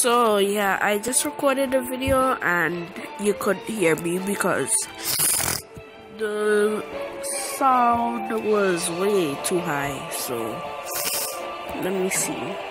So yeah, I just recorded a video and you could hear me because the sound was way too high. So let me see.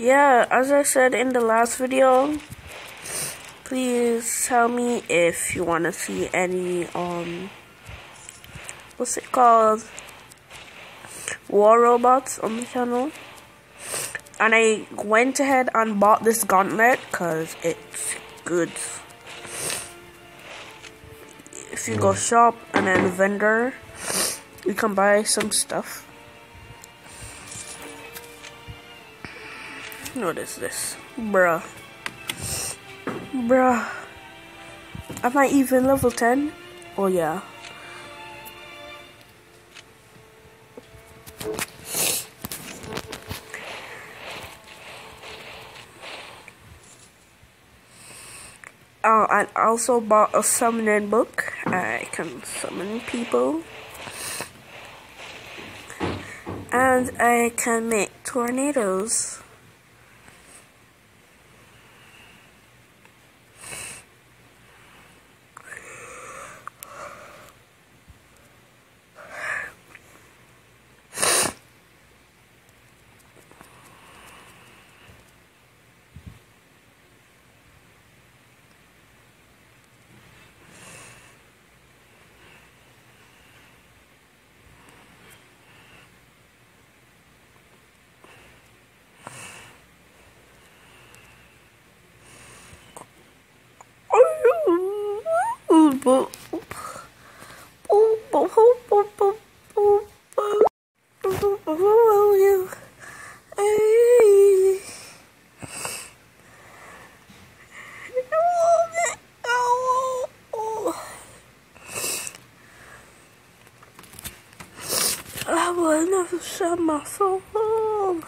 Yeah, as I said in the last video, please tell me if you want to see any, um, what's it called? War robots on the channel. And I went ahead and bought this gauntlet because it's good. If you go shop and then vendor, you can buy some stuff. What is this? Bruh. Bruh. Am I even level 10? Oh yeah. Oh, I also bought a summoning book. I can summon people. And I can make tornadoes. I will never shut my phone.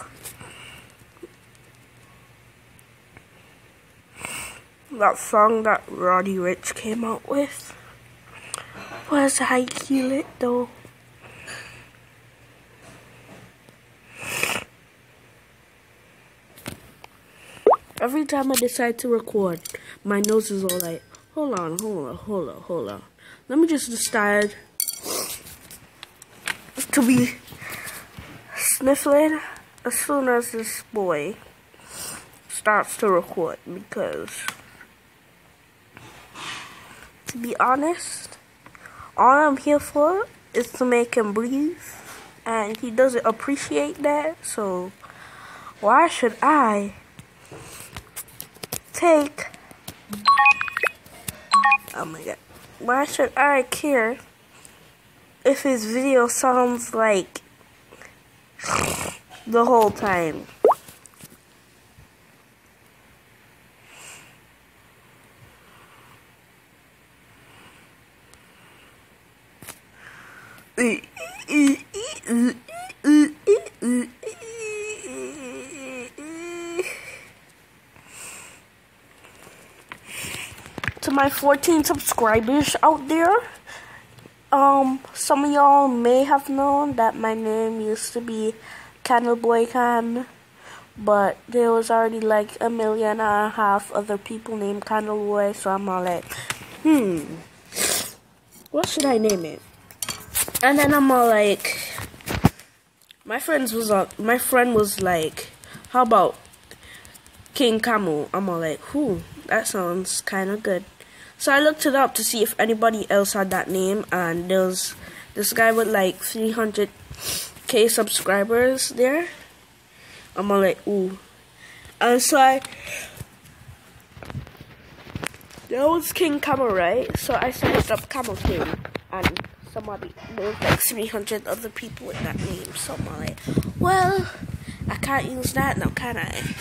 That song that Roddy Ricch came out with was I Kill It though. Every time I decide to record, my nose is all like, hold on, hold on, hold on, hold on. Let me just decide to be sniffling as soon as this boy starts to record because to be honest all I'm here for is to make him breathe and he doesn't appreciate that so why should I take oh my god why should I care if his video sounds like the whole time. To my 14 subscribers out there, um, some of y'all may have known that my name used to be Candle Boy Can, but there was already like a million and a half other people named Candleboy, so I'm all like, hmm, what should I name it? And then I'm all like, my friends was my friend was like, how about King Camel? I'm all like, who? That sounds kind of good. So I looked it up to see if anybody else had that name, and there was this guy with like 300k subscribers there. I'm all like, ooh. And so I. That was King Camel, right? So I searched up Camel King, and somebody, there was like 300 other people with that name. So I'm like, well, I can't use that now, can I?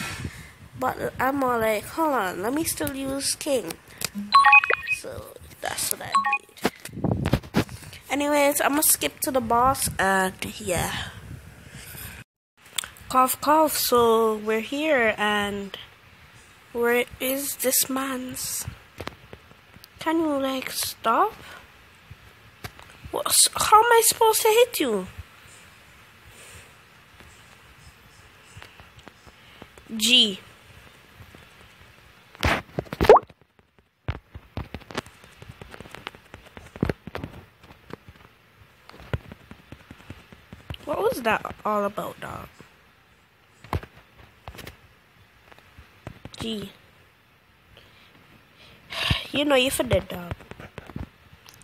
But I'm all like, hold on, let me still use King. So that's what I did. Anyways, I'm gonna skip to the boss and yeah. Cough, cough. So we're here and where is this man's? Can you like stop? What, how am I supposed to hit you? G. What was that all about, dog? G. You know you're for dead, dog.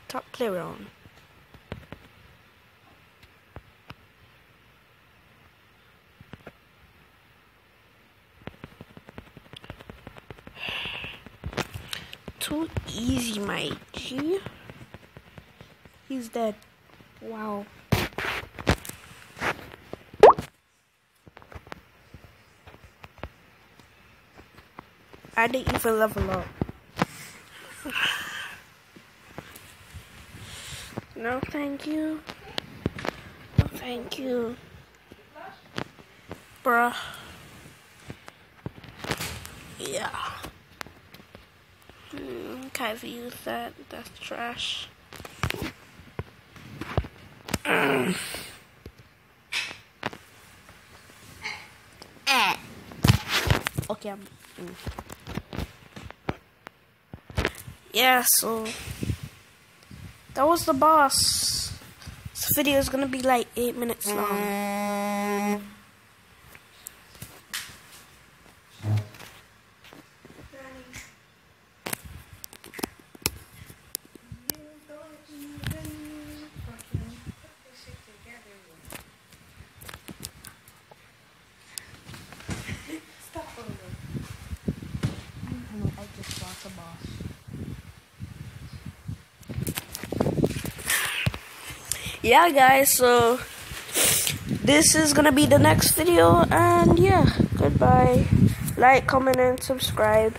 Top player on. Too easy, my G. He's dead. Wow. I didn't even level up. No, thank you. No, thank you. Bruh. Yeah. Can't use that. That's trash. okay, I'm. Mm yeah, so that was the boss. This video is gonna be like eight minutes long. Yeah guys so this is gonna be the next video and yeah goodbye. Like comment and subscribe